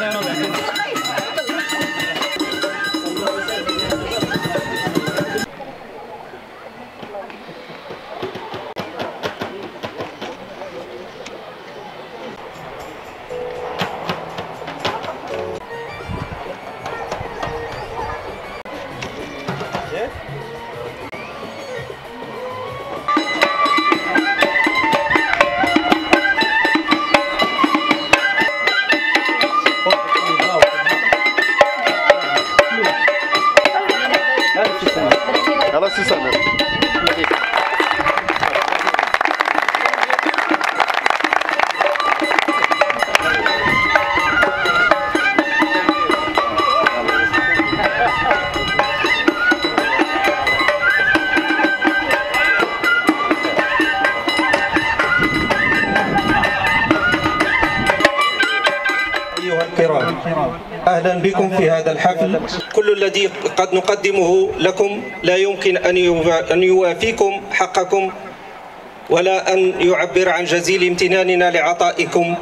来了来了 الكرام أهلا بكم في هذا الحفل. كل الذي قد نقدمه لكم لا يمكن أن يوا- أن يوافيكم حقكم ولا أن يعبر عن جزيل امتناننا لعطائكم.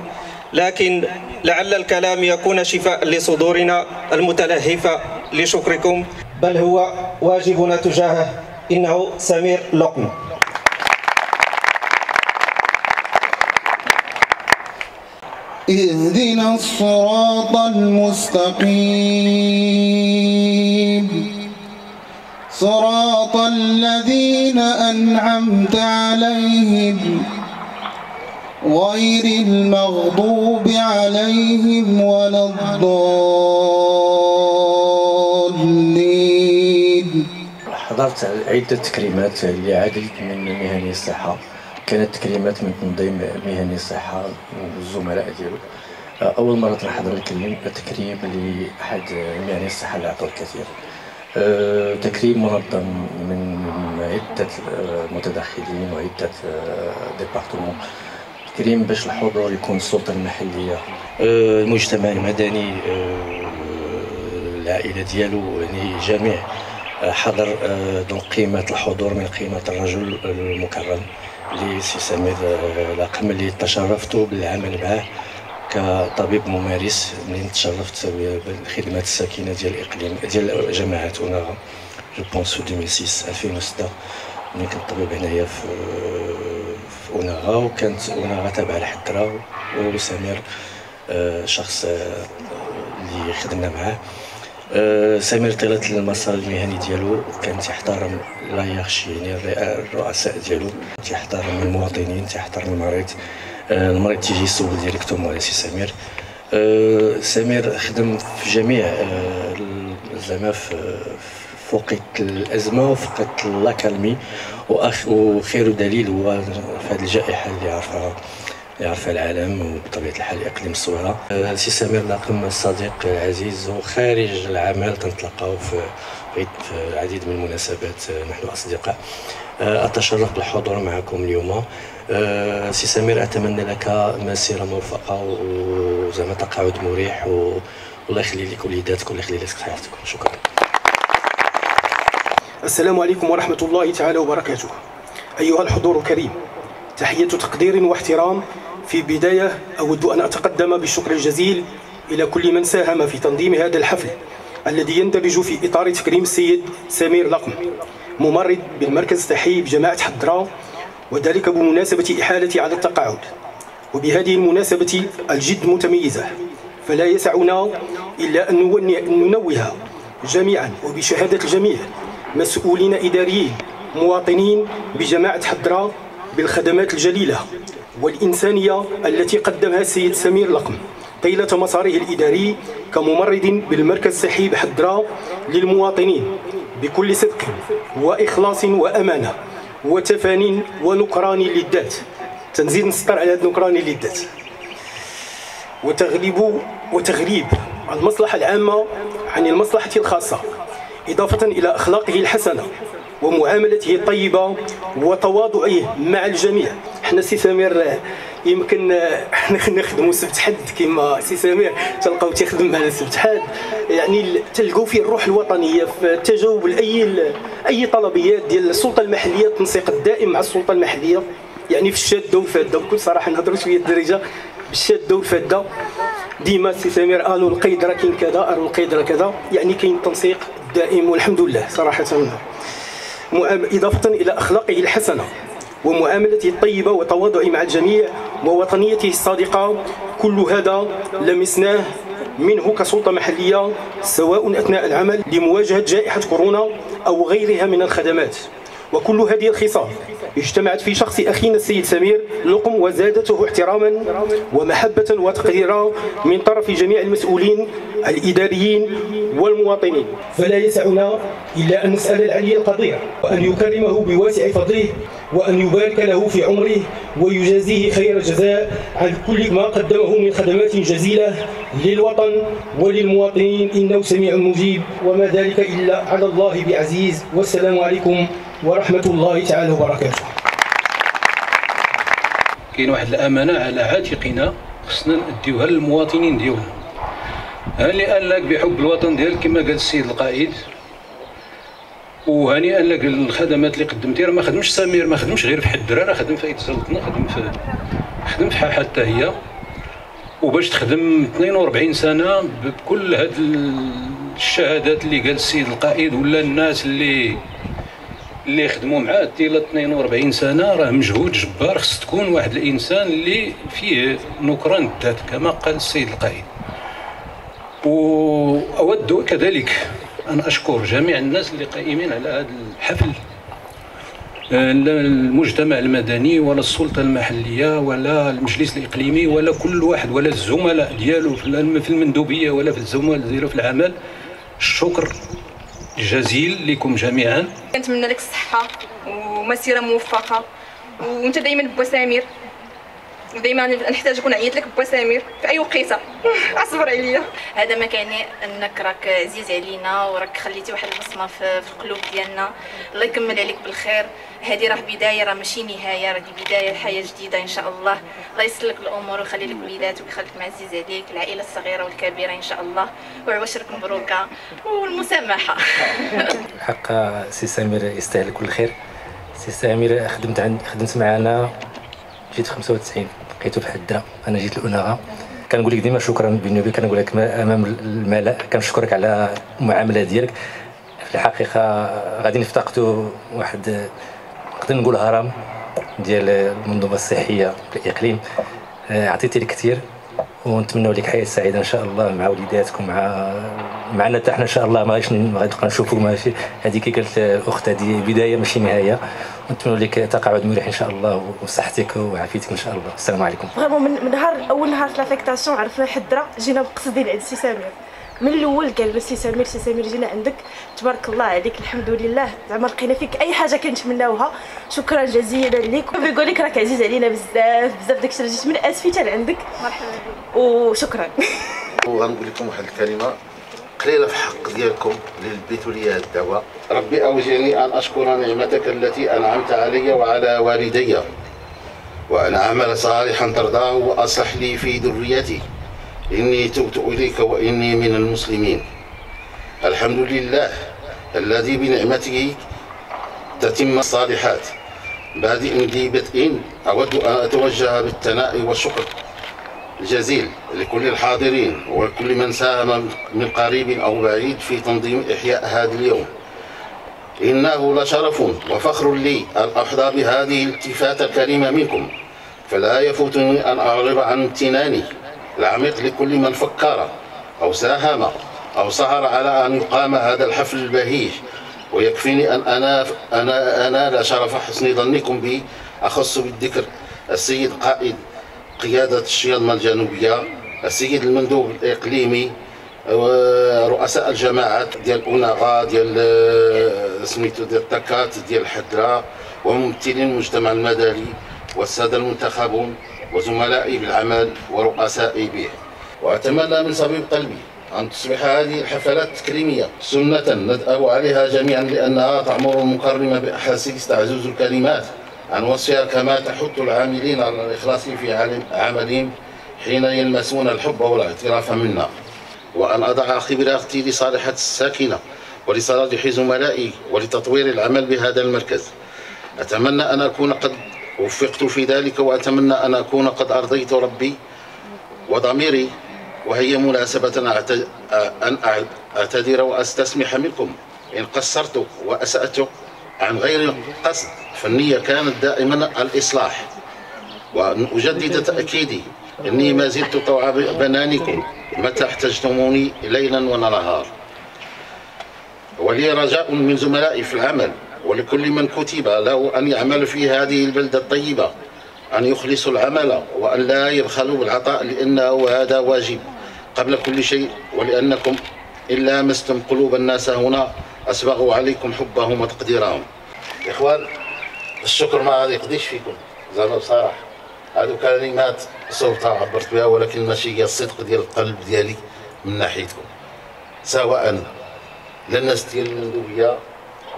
لكن لعل الكلام يكون شفاء لصدورنا المتلهفة لشكركم. بل هو واجبنا تجاهه. إنه سمير لقم اهدنا الصراط المستقيم. صراط الذين أنعمت عليهم غير المغضوب عليهم ولا الضالين. حضرت عدة تكريمات لعدد من مهني الصحة. كانت تكريمات من تنظيم مهني الصحة والزملاء ديالو. أول مرة نحضر نكلم تكريم لأحد مهني الصحة اللي عطوا الكثير. أه، تكريم منظم من عدة أه، متدخلين وعدة أه، ديبارتمون. تكريم باش الحضور يكون السلطة المحلية أه، المجتمع المدني العائلة ديالو يعني جميع حضر آه، دونك قيمة الحضور من قيمة الرجل المكرم. اللي سي سمير آه، لاقم اللي تشرفت بالعمل معه كطبيب ممارس منين تشرفت بالخدمات الساكنة ديال الإقليم ديال جماعة أوناغا je pense في 2006 2006 ملي كنت طبيب هنايا في في أوناغا وكانت أوناغا تابعة لحدرا وسمير آه، شخص آه، اللي خدمنا معاه. آه، سمير طيلة المسار المهني ديالو. كان تيحترم لا يخشي يعني الرؤساء ديالو. تيحترم المواطنين تيحترم المريض. آه، المريض تيجي يسول directement على سي سمير. آه، سمير خدم في جميع زعما في في وقت الأزمة وفي وقت l'accalmie وخير دليل هو في هذه الجائحة اللي عرفها. يعرف العالم وبطبيعة الحال إقليم الصويرة آه، سي سمير لاقم الصديق العزيز وخارج العمل. تنتلاقاو في العديد من المناسبات آه، نحن أصدقاء. آه، أتشرف بالحضور معكم اليوم. آه، سي سمير أتمنى لك مسيرة موفقة وزعما تقاعد مريح والله يخلي لك وليداتك والله يخلي لك حياتك شكرا. السلام عليكم ورحمة الله تعالى وبركاته. أيها الحضور الكريم تحية تقدير واحترام في بداية أود أن أتقدم بالشكر الجزيل إلى كل من ساهم في تنظيم هذا الحفل الذي يندرج في إطار تكريم السيد سمير لقم ممرض بالمركز الصحي بجماعة حضراء وذلك بمناسبة إحالة على التقاعد. وبهذه المناسبة الجد متميزة فلا يسعنا إلا أن ننوه جميعا وبشهادة الجميع مسؤولين إداريين مواطنين بجماعة حضراء بالخدمات الجليلة. والإنسانية التي قدمها السيد سمير لقم طيلة مساره الإداري كممرض بالمركز الصحي بحضراء للمواطنين بكل صدق وإخلاص وأمانة وتفان ونكران للذات. تنزيد نسطر على هذا نكران للذات. وتغليب وتغليب المصلحة العامة عن المصلحة الخاصة إضافة إلى أخلاقه الحسنة ومعاملته الطيبة وتواضعه مع الجميع. حنا سي سمير آه، يمكن آه، نخدموا سبت حد كما سي سمير. تلقاو تيخدم معنا السبت حد. يعني تلقاو فيه الروح الوطنية في التجاوب لأي أي طلبيات ديال السلطة المحلية التنسيق الدائم مع السلطة المحلية. يعني في الشاذة والفاذة بكل صراحة نهضروا شوية الدارجة. بالشاده والفاده ديما سي سمير قالوا القيد راه كاين كذا قالوا القيد راه كذا. يعني كاين تنسيق دائم والحمد لله صراحة. إضافة إلى أخلاقه الحسنة. ومعاملته الطيبة وتواضعه مع الجميع ووطنيته الصادقة كل هذا لمسناه منه كسلطة محلية سواء أثناء العمل لمواجهة جائحة كورونا أو غيرها من الخدمات. وكل هذه الخصال اجتمعت في شخص أخينا السيد سمير لقم وزادته احتراما ومحبة وتقديرا من طرف جميع المسؤولين الإداريين والمواطنين. فلا يسعنا إلا أن نسأل العلي القدير وأن يكرمه بواسع فضله وأن يبارك له في عمره ويجازيه خير الجزاء عن كل ما قدمه من خدمات جزيلة للوطن وللمواطنين. إنه سميع مجيب. وما ذلك إلا على الله بعزيز. والسلام عليكم ورحمة الله تعالى وبركاته. كاين واحد الأمانة على عاتقنا خصنا نديوها للمواطنين ديالنا هنيئا لك بحب الوطن ديالك كما قال السيد القائد. وهنيئا لك الخدمات اللي قدمتي راه ما خدمش سمير ما خدمش غير في حدرة راه خدم في سلطنه خدم في خدم في حتى هي. وباش تخدم 42 سنة بكل هاد الشهادات اللي قال السيد القائد ولا الناس اللي اللي خدموا معاه طيله 42 سنة راه مجهود جبار خص تكون واحد الإنسان اللي فيه نكران الذات كما قال السيد القائد واود كذلك أن أشكر جميع الناس اللي قائمين على هذا الحفل لا المجتمع المدني ولا السلطة المحلية ولا المجلس الإقليمي ولا كل واحد ولا الزملاء ديالو في المندوبية ولا في الزملاء ديالو في العمل. الشكر جزيل لكم جميعا. كنتمنى لك الصحة ومسيرة موفقة. وأنت دائما بوا دائما نحتاج نكون عيط لك بوا سمير في أي وقيته أصبر عليا. هذا ما كان أنك راك عزيز علينا وراك خليتي واحد البصمة في, في القلوب ديالنا. الله يكمل عليك بالخير. هذه راه بداية راه ماشي نهاية راه بداية لحياة جديدة إن شاء الله. الله يسر لك الأمور ويخلي لك وليدات ويخليك معزيز عليك العائلة الصغيرة والكبيرة إن شاء الله. وعواشرك مبروكة والمسامحة. الحق سي سمير يستاهل كل خير. سي سمير خدمت عند خدمت معنا جيت في 95 لقيتو في حده أنا جيت الاوناغا كنقول لك ديما شكرا بيني وبينك كنقول لك أمام الملأ كنشكرك على المعاملة ديالك. في الحقيقة غادي نفتقدوا واحد نقدر نقول هرم ديال المنظومة الصحية في الإقليم. آه، عطيتي لي كثير. ونتمنوا لك حياة سعيدة إن شاء الله مع وليداتكم مع معنا حتى حنا إن شاء الله. ما غاديش نبقى نشوفوك ماشي هذه كي قالت الأخت هذه بداية ماشي نهاية. ونتمنوا لك تقاعد مريح إن شاء الله وصحتك وعافيتك إن شاء الله. السلام عليكم. vraiment من نهار أول نهار في l'affectation عرفنا حدره جينا بقصدين عند سي سمير من الأول قال سي سمير سي سمير جينا عندك. تبارك الله عليك الحمد لله. زعما لقينا فيك أي حاجة كنتمناوها. شكرا جزيلا لك. بيقول لك راك عزيز علينا بزاف بزاف داكشي. اللي جيت من آسفي حتى لعندك. مرحبا وشكرا. وغنقول لكم واحد الكلمة قليلة في حق ديالكم اللي لبيتوا لي هذه الدعوه ربي اوجعني أن أشكر نعمتك التي أنعمت علي وعلى والدي. وأن أعمل صالحا ترضاه وأصلح لي في ذريتي. إني تبت إليك وإني من المسلمين. الحمد لله الذي بنعمته تتم الصالحات. بادئ ذي بدء أود أن أتوجه بالثناء والشكر. الجزيل لكل الحاضرين وكل من ساهم من قريب أو بعيد في تنظيم إحياء هذا اليوم. إنه لشرف وفخر لي أن أحظى بهذه الالتفاتة الكريمة منكم. فلا يفوتني أن أعرب عن امتناني. العميق لكل من فكر أو ساهم أو سهر على أن يقام هذا الحفل البهيج. ويكفيني أن أنا أنا أنال شرف حسن ظنكم بي. أخص بالذكر السيد قائد قيادة الشياطمة الجنوبية السيد المندوب الإقليمي ورؤساء الجماعات ديال أوناغا ديال سميتو ديال التكات ديال الحدرة وممثلين المجتمع المدني والسادة المنتخبون. وزملائي بالعمل ورؤسائي به. وأتمنى من صميم قلبي أن تصبح هذه الحفلات التكريمية سنة ندأب عليها جميعا لأنها تعمر المكرمة بأحاسيس تعزز الكلمات عن وصفها كما تحث العاملين على الإخلاص في عملهم حين يلمسون الحب والاعتراف منا. وأن أضع خبراتي لصالحة الساكنة ولصالح زملائي ولتطوير العمل بهذا المركز. أتمنى أن أكون قد وفقت في ذلك وأتمنى أن أكون قد أرضيت ربي وضميري وهي مناسبة أن أعتذر وأستسمح منكم. إن قصرت وأسأت عن غير قصد فالنية كانت دائما الإصلاح. وأن أجدد تأكيدي إني ما زلت طوع بنانكم متى احتجتموني ليلا ونهار ولي رجاء من زملائي في العمل. ولكل من كتب له أن يعمل في هذه البلدة الطيبة أن يخلصوا العمل وأن لا يبخلوا بالعطاء لأنه هذا واجب قبل كل شيء ولأنكم إن لامستم قلوب الناس هنا أسبغوا عليكم حبهم وتقديرهم. إخوان الشكر ما يقضيش فيكم زعما بصراحة. هذو كلمات صوتها عبرت بها ولكن ماشي هي الصدق ديال القلب ديالي من ناحيتكم. سواء لا الناس ديال المندوبية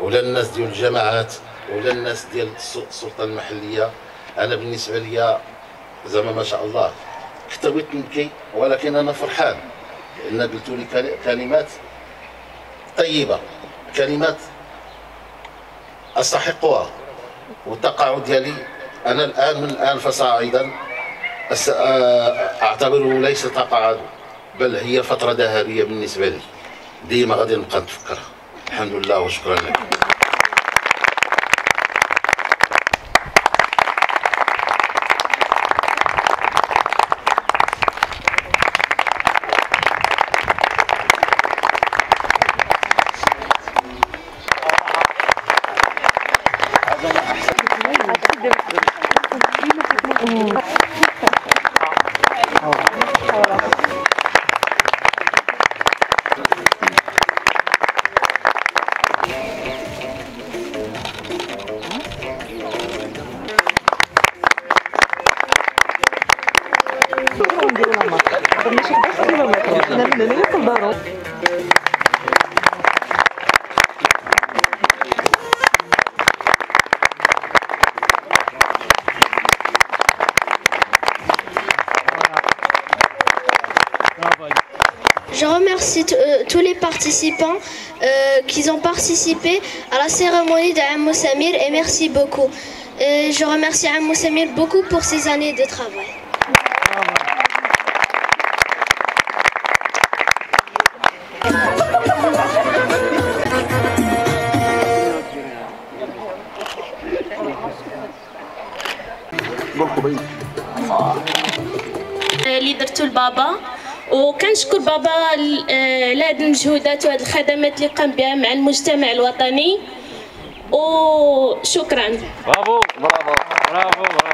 ولا الناس ديال الجماعات ولا الناس ديال السلطة المحلية. أنا بالنسبة لي زعما ما شاء الله كتبت نبكي ولكن أنا فرحان لأن قلتوا لي كلمات طيبة كلمات أستحقها. والتقاعد ديالي أنا الآن من الآن فصاعدا أعتبره ليس تقاعد بل هي فترة ذهبيه بالنسبة لي. ديما غادي نبقى نتفكرها الحمد لله وشكرا لك. remercie euh, tous les participants euh, qui ont participé à la cérémonie de Samir et merci beaucoup. je remercie Ammou Samir beaucoup pour ses années de travail. اللي درتو لبابا وكنشكر بابا لهاد المجهودات وهاد الخدمات اللي قام بها مع المجتمع الوطني وشكرا برافو برافو, برافو.